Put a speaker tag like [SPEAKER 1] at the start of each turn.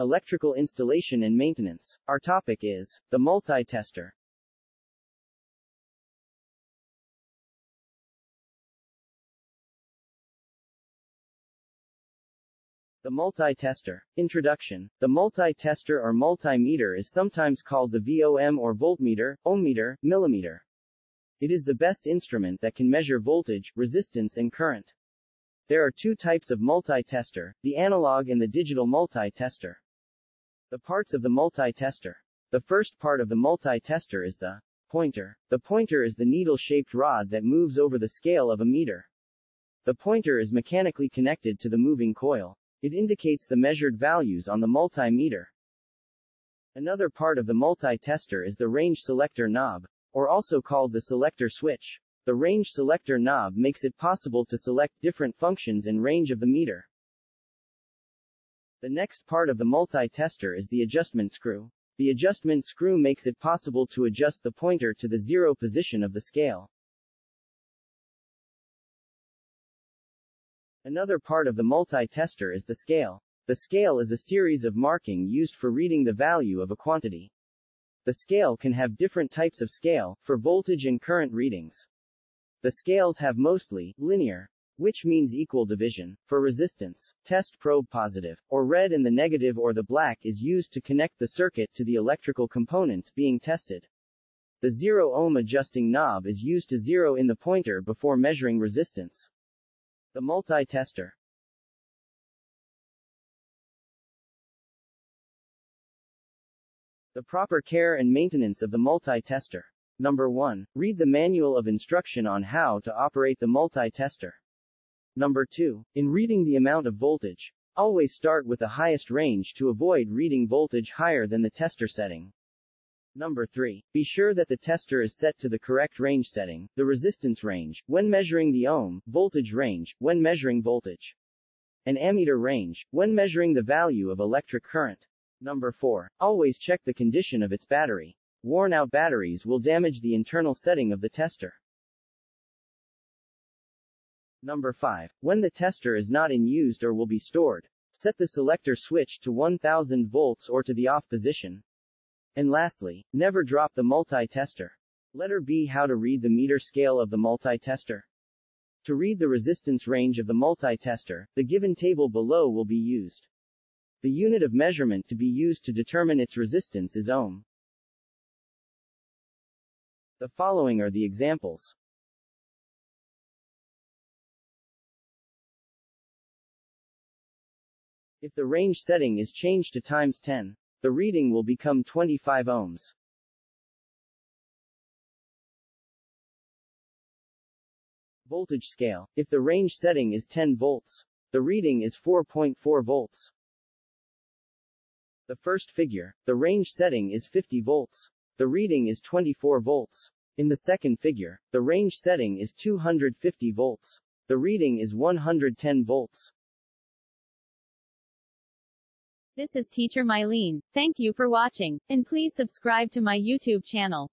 [SPEAKER 1] Electrical installation and maintenance. Our topic is the multi-tester. The multi-tester. Introduction. The multi-tester or multimeter is sometimes called the VOM or voltmeter, ohmmeter, milliammeter. It is the best instrument that can measure voltage, resistance and current. There are two types of multi-tester, the analog and the digital multi-tester. The parts of the multi-tester. The first part of the multi-tester is the pointer. The pointer is the needle-shaped rod that moves over the scale of a meter. The pointer is mechanically connected to the moving coil. It indicates the measured values on the multimeter. Another part of the multi-tester is the range selector knob, or also called the selector switch. The range selector knob makes it possible to select different functions and range of the meter. The next part of the multi-tester is the adjustment screw. The adjustment screw makes it possible to adjust the pointer to the zero position of the scale. Another part of the multi-tester is the scale. The scale is a series of marking used for reading the value of a quantity. The scale can have different types of scale, for voltage and current readings. The scales have mostly, linear, which means equal division. For resistance, test probe positive, or red and the negative or the black is used to connect the circuit to the electrical components being tested. The zero ohm adjusting knob is used to zero in the pointer before measuring resistance. The multi-tester. The proper care and maintenance of the multi-tester. Number 1. Read the manual of instruction on how to operate the multi-tester. Number 2. In reading the amount of voltage, always start with the highest range to avoid reading voltage higher than the tester setting. Number 3. Be sure that the tester is set to the correct range setting, the resistance range, when measuring the ohm, voltage range, when measuring voltage, and ammeter range, when measuring the value of electric current. Number 4. Always check the condition of its battery. Worn out batteries will damage the internal setting of the tester. Number 5. When the tester is not in used or will be stored, set the selector switch to 1000 volts or to the off position. And lastly, never drop the multi-tester. Letter B. How to read the meter scale of the multi-tester. To read the resistance range of the multi-tester, the given table below will be used. The unit of measurement to be used to determine its resistance is ohm. The following are the examples. If the range setting is changed to times 10, the reading will become 25 ohms. Voltage scale. If the range setting is 10 volts, the reading is 4.4 volts. The first figure, the range setting is 50 volts. The reading is 24 volts. In the second figure, the range setting is 250 volts. The reading is 110 volts.
[SPEAKER 2] This is Teacher Mylene. Thank you for watching, and please subscribe to my YouTube channel.